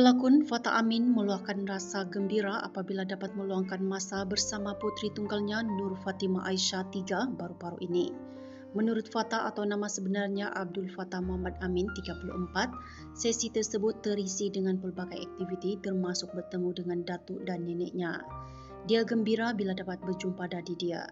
Pelakon Fata Amin meluahkan rasa gembira apabila dapat meluangkan masa bersama putri tunggalnya Nur Fatimah Aisyah III baru-baru ini. Menurut Fata atau nama sebenarnya Abdul Fatah Muhammad Amin 34, sesi tersebut terisi dengan pelbagai aktiviti termasuk bertemu dengan datuk dan neneknya. Dia gembira bila dapat berjumpa dadi dia.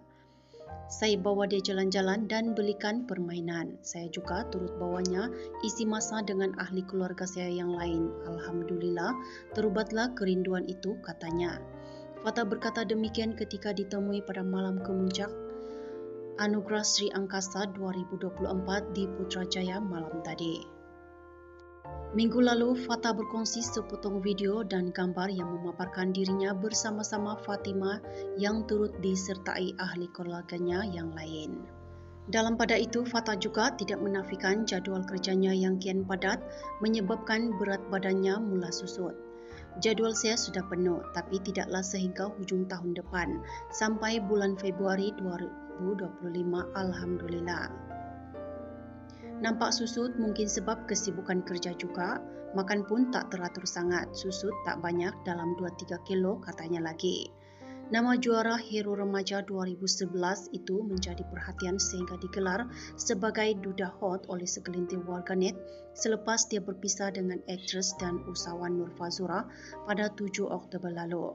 Saya bawa dia jalan-jalan dan belikan permainan. Saya juga turut bawanya isi masa dengan ahli keluarga saya yang lain. Alhamdulillah, terubatlah kerinduan itu, katanya. Fatah berkata demikian ketika ditemui pada malam kemuncak Anugerah Sri Angkasa 2024 di Putrajaya malam tadi. Minggu lalu, Fatah berkongsi sepotong video dan gambar yang memaparkan dirinya bersama-sama Fatimah yang turut disertai ahli keluarganya yang lain. Dalam pada itu, Fatah juga tidak menafikan jadual kerjanya yang kian padat menyebabkan berat badannya mula susut. Jadual saya sudah penuh tapi tidaklah sehingga hujung tahun depan sampai bulan Februari 2025. Alhamdulillah. Nampak susut mungkin sebab kesibukan kerja juga. Makan pun tak teratur sangat. Susut tak banyak dalam 2-3 kilo katanya lagi. Nama juara Hero Remaja 2011 itu menjadi perhatian sehingga digelar sebagai Duda Hot oleh segelintir warganet selepas dia berpisah dengan aktris dan usahawan Nur Fazura pada 7 Oktober lalu.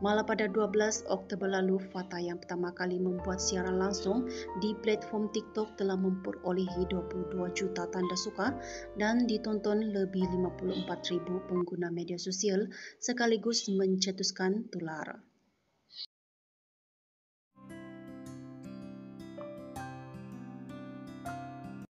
Malah pada 12 Oktober lalu, Fata yang pertama kali membuat siaran langsung di platform TikTok telah memperolehi 22 juta tanda suka dan ditonton lebih 54 ribu pengguna media sosial sekaligus mencetuskan tular.